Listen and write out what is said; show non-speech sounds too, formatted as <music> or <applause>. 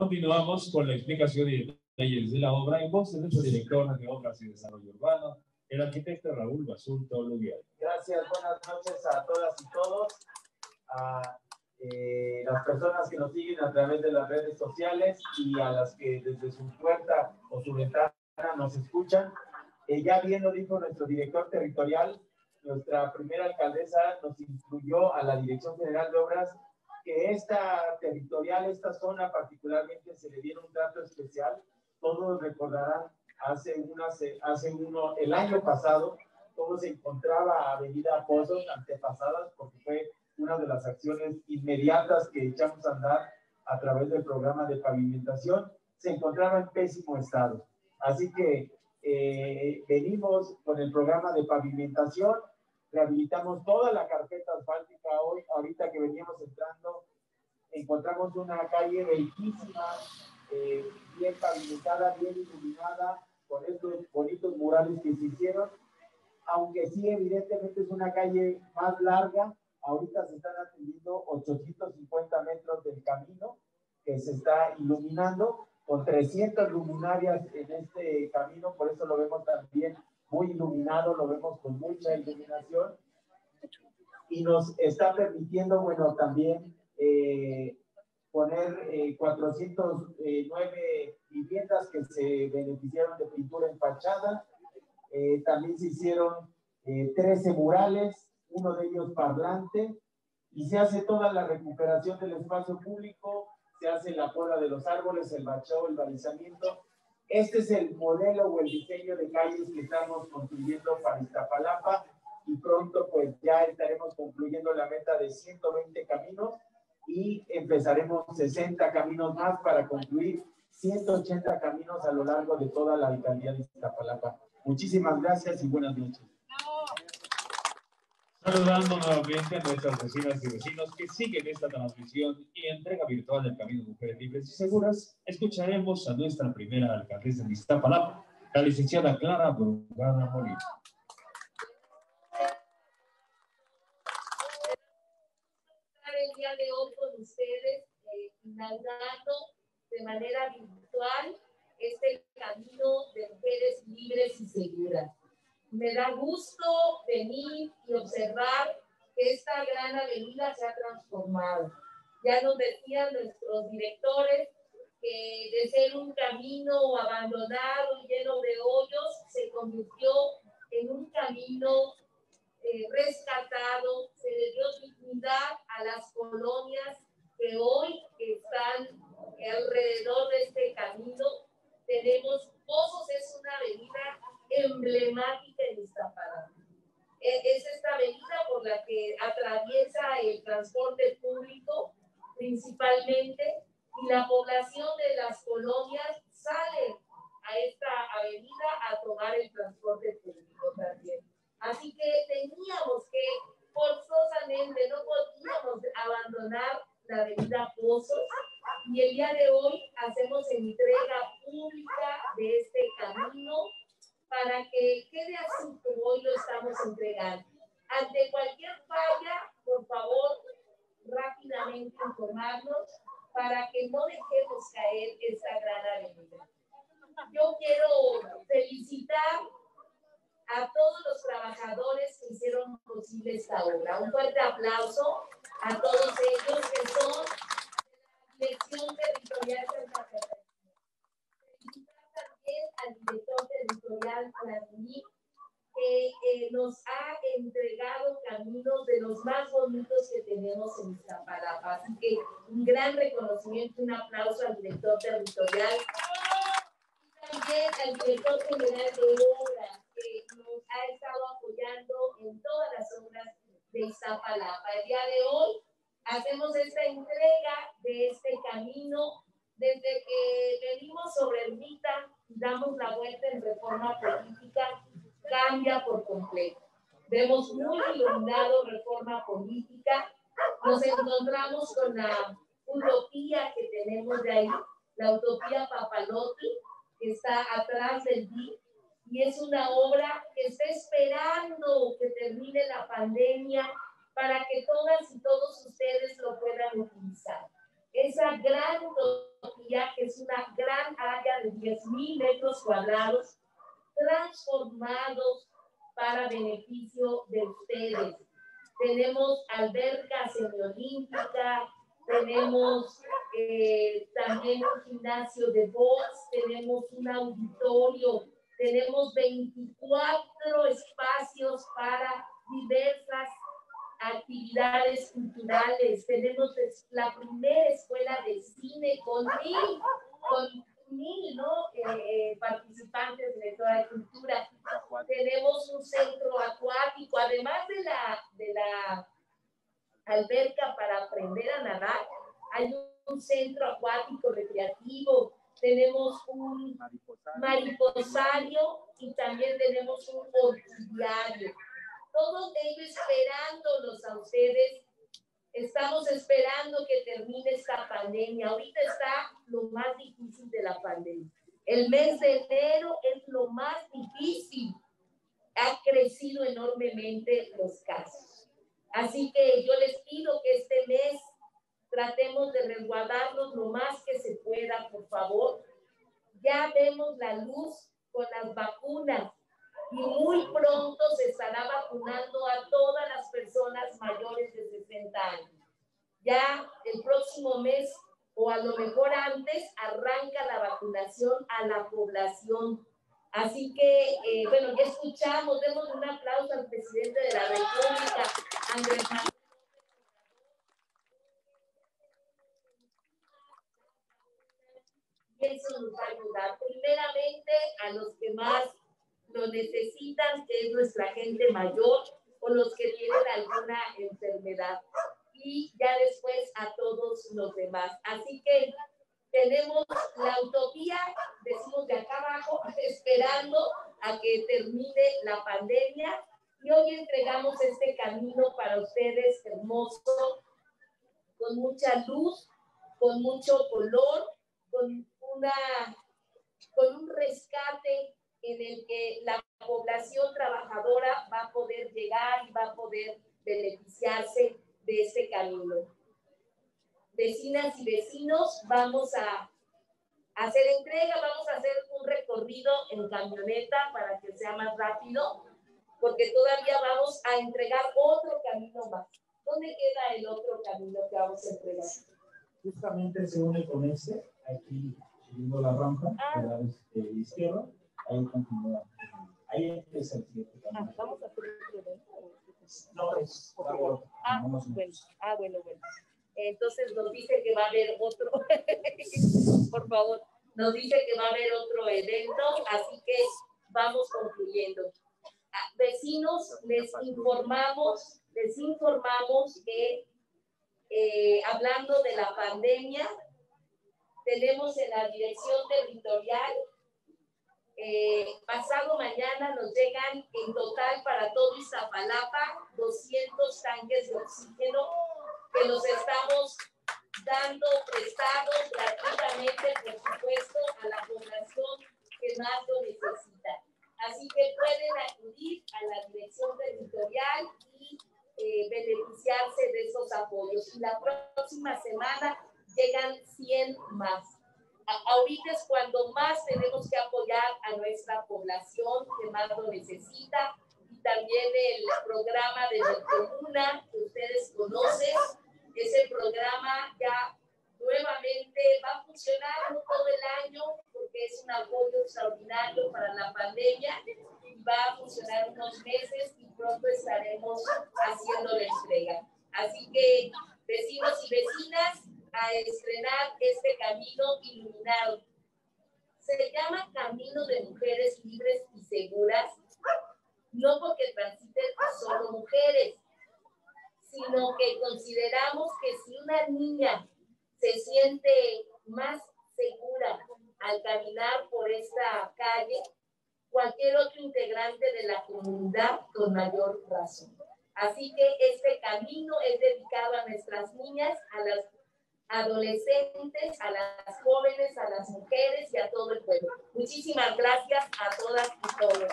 Continuamos con la explicación y detalles de la obra en voz de nuestro director de Obras y Desarrollo Urbano, el arquitecto Raúl Basulto Luguial. Gracias, buenas noches a todas y todos, a eh, las personas que nos siguen a través de las redes sociales y a las que desde su puerta o su ventana nos escuchan. Eh, ya bien lo dijo nuestro director territorial, nuestra primera alcaldesa nos incluyó a la Dirección General de Obras que esta territorial, esta zona particularmente se le diera un trato especial. Todos recordarán hace, una, hace uno, el año pasado, todo se encontraba Avenida Pozos antepasadas porque fue una de las acciones inmediatas que echamos a andar a través del programa de pavimentación, se encontraba en pésimo estado. Así que eh, venimos con el programa de pavimentación, rehabilitamos toda la carpeta asfáltica hoy, ahorita que veníamos entrando, encontramos una calle bellísima, eh, bien pavimentada, bien iluminada, con estos bonitos murales que se hicieron, aunque sí evidentemente es una calle más larga, ahorita se están atendiendo 850 metros del camino que se está iluminando, con 300 luminarias en este camino, por eso lo vemos también muy iluminado, lo vemos con mucha iluminación y nos está permitiendo, bueno, también eh, poner 409 eh, viviendas que se beneficiaron de pintura en fachada. Eh, también se hicieron 13 murales, uno de ellos parlante, y se hace toda la recuperación del espacio público, se hace la poda de los árboles, el bacheo, el balizamiento. Este es el modelo o el diseño de calles que estamos construyendo para Iztapalapa y pronto pues ya estaremos concluyendo la meta de 120 caminos y empezaremos 60 caminos más para concluir 180 caminos a lo largo de toda la alcaldía de Iztapalapa. Muchísimas gracias y buenas noches. Saludando nuevamente a nuestras vecinas y vecinos que siguen esta transmisión y entrega virtual del Camino Mujeres Libres y Seguras, escucharemos a nuestra primera alcaldesa de Iztapalapa, la licenciada Clara Brugada Molina. el día de hoy con ustedes, eh, inaugurando de manera virtual este camino de mujeres libres y seguras. Me da gusto venir y observar que esta gran avenida se ha transformado. Ya nos decían nuestros directores que de ser un camino abandonado, lleno de hoyos, se convirtió en un camino eh, rescatado, se le dignidad a las colonias que hoy están alrededor de este camino. Tenemos Pozos, es una avenida emblemática en Iztapalapa. E, es esta avenida por la que atraviesa el transporte público principalmente y la población de las colonias sale a esta avenida a tomar el transporte público también. Así que teníamos que forzosamente, no podíamos abandonar la avenida Pozos y el día de hoy hacemos entrega pública de este camino para que quede así como hoy lo estamos entregando. Ante cualquier falla, por favor, rápidamente informarnos para que no dejemos caer esta gran avenida. Yo quiero felicitar a todos los trabajadores que hicieron posible esta obra. Un fuerte aplauso a todos ellos que son de la Dirección Territorial Santa también al director que eh, nos ha entregado caminos de los más bonitos que tenemos en Iztapalapa. Así que un gran reconocimiento, un aplauso al director territorial y también al director general de obras, que nos ha estado apoyando en todas las obras de Iztapalapa. El día de hoy hacemos esta entrega de este camino desde que venimos sobre y damos la vuelta en reforma política, cambia por completo. Vemos muy iluminado reforma política, nos encontramos con la utopía que tenemos de ahí, la utopía Papalotti, que está atrás del DIC, y es una obra que está esperando que termine la pandemia para que todas y todos ustedes lo puedan utilizar esa gran utopía es una gran área de 10.000 metros cuadrados transformados para beneficio de ustedes. Tenemos alberca semiolímpica, tenemos eh, también un gimnasio de box, tenemos un auditorio, tenemos 24 espacios para diversas actividades culturales. Tenemos la primera escuela de cine con mil, con mil ¿no? Eh, participantes de toda la cultura. Tenemos un centro acuático, además de la, de la alberca para aprender a nadar, hay un centro acuático recreativo, tenemos un mariposario y también tenemos un orquidiario todos ellos esperándolos a ustedes. Estamos esperando que termine esta pandemia. Ahorita está lo más difícil de la pandemia. El mes de enero es lo más difícil. Ha crecido enormemente los casos. Así que yo les pido que este mes tratemos de resguardarnos lo más que se pueda, por favor. Ya vemos la luz con las vacunas y muy pronto se estará vacunando a todas las personas mayores de 60 años. Ya el próximo mes o a lo mejor antes arranca la vacunación a la población. Así que, eh, bueno, ya escuchamos, demos un aplauso al presidente de la República, Andrés Manuel. Y eso nos va a ayudar primeramente a los que más lo necesitan, que es nuestra gente mayor o los que tienen alguna enfermedad. Y ya después a todos los demás. Así que tenemos la utopía, decimos de acá abajo, <laughs> esperando a que termine la pandemia. Y hoy entregamos este camino para ustedes hermoso, con mucha luz, con mucho color, con, una, con un rescate en el que la población trabajadora va a poder llegar y va a poder beneficiarse de este camino. Vecinas y vecinos, vamos a hacer entrega, vamos a hacer un recorrido en camioneta para que sea más rápido, porque todavía vamos a entregar otro camino más. ¿Dónde queda el otro camino que vamos a entregar? Justamente se une con este, aquí subiendo la rampa, ah. de la izquierda ahí continúa. Ahí empieza el siguiente ah, ¿Vamos a hacer otro evento? No, es ah, bueno, ah, bueno, bueno. Entonces nos dice que va a haber otro, <laughs> por favor, nos dice que va a haber otro evento, así que vamos concluyendo. Ah, vecinos, les informamos, les informamos que eh, hablando de la pandemia, tenemos en la dirección territorial eh, pasado mañana nos llegan en total para todo Iztapalapa 200 tanques de oxígeno que los estamos dando prestados gratuitamente, por supuesto, a la población que más lo necesita. Así que pueden acudir a la dirección territorial y eh, beneficiarse de esos apoyos. Y la próxima semana llegan 100 más ahorita es cuando más tenemos que apoyar a nuestra población que más lo necesita y también el programa de la comuna que ustedes conocen. Ese programa ya nuevamente va a funcionar no todo el año porque es un apoyo extraordinario para la pandemia y va a funcionar unos meses y pronto estaremos haciendo la entrega. Así que vecinos y vecinas, a estrenar este camino iluminado. Se llama Camino de Mujeres Libres y Seguras, no porque transiten solo mujeres, sino que consideramos que si una niña se siente más segura al caminar por esta calle, cualquier otro integrante de la comunidad con mayor razón. Así que este camino es dedicado a nuestras niñas, a las adolescentes, a las jóvenes, a las mujeres y a todo el pueblo. Muchísimas gracias a todas y todos.